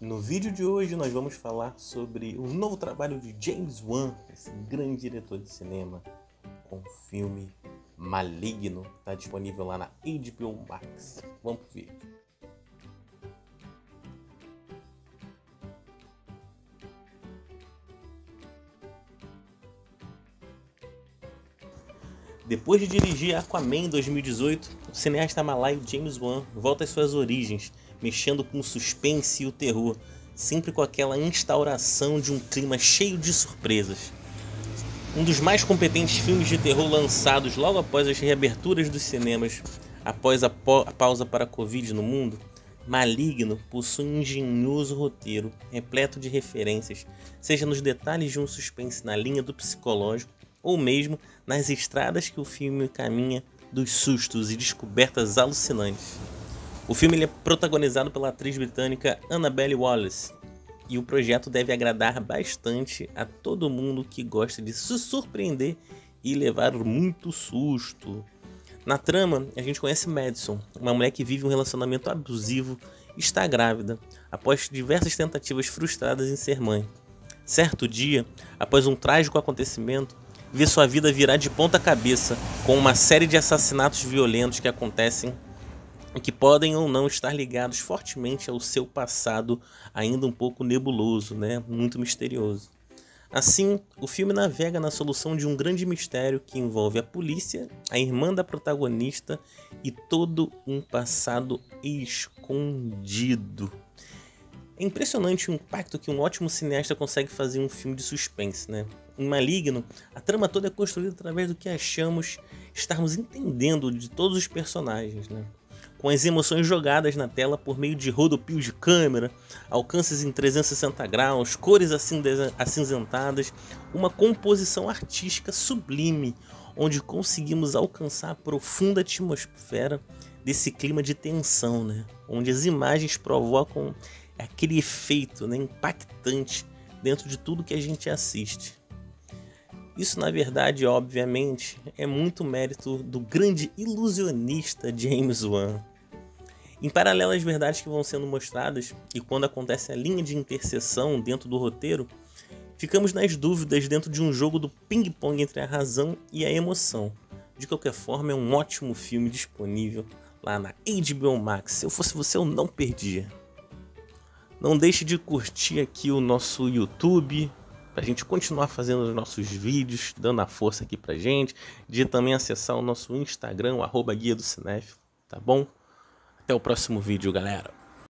No vídeo de hoje nós vamos falar sobre o novo trabalho de James Wan, esse grande diretor de cinema, com o filme Maligno, está disponível lá na HBO Max. Vamos pro vídeo. Depois de dirigir Aquaman em 2018, o cineasta malaio James Wan volta às suas origens, mexendo com o suspense e o terror, sempre com aquela instauração de um clima cheio de surpresas. Um dos mais competentes filmes de terror lançados logo após as reaberturas dos cinemas, após a, a pausa para a Covid no mundo, Maligno possui um engenhoso roteiro, repleto de referências, seja nos detalhes de um suspense na linha do psicológico, ou mesmo nas estradas que o filme caminha dos sustos e descobertas alucinantes. O filme é protagonizado pela atriz britânica Annabelle Wallace, e o projeto deve agradar bastante a todo mundo que gosta de se surpreender e levar muito susto. Na trama, a gente conhece Madison, uma mulher que vive um relacionamento abusivo e está grávida, após diversas tentativas frustradas em ser mãe. Certo dia, após um trágico acontecimento, vê sua vida virar de ponta cabeça com uma série de assassinatos violentos que acontecem e que podem ou não estar ligados fortemente ao seu passado ainda um pouco nebuloso, né? muito misterioso. Assim, o filme navega na solução de um grande mistério que envolve a polícia, a irmã da protagonista e todo um passado escondido. É impressionante o impacto que um ótimo cineasta consegue fazer em um filme de suspense, né? Maligno, a trama toda é construída através do que achamos estarmos entendendo de todos os personagens, né? Com as emoções jogadas na tela por meio de rodopios de câmera, alcances em 360 graus, cores acinzentadas, uma composição artística sublime, onde conseguimos alcançar a profunda atmosfera desse clima de tensão, né? Onde as imagens provocam aquele efeito né, impactante dentro de tudo que a gente assiste. Isso, na verdade, obviamente, é muito mérito do grande ilusionista James Wan. Em paralelo às verdades que vão sendo mostradas, e quando acontece a linha de interseção dentro do roteiro, ficamos nas dúvidas dentro de um jogo do ping-pong entre a razão e a emoção. De qualquer forma, é um ótimo filme disponível lá na HBO Max. Se eu fosse você, eu não perdia. Não deixe de curtir aqui o nosso YouTube, para a gente continuar fazendo os nossos vídeos, dando a força aqui pra gente, de também acessar o nosso Instagram, o arroba Guia do Cinéfilo, tá bom? Até o próximo vídeo, galera.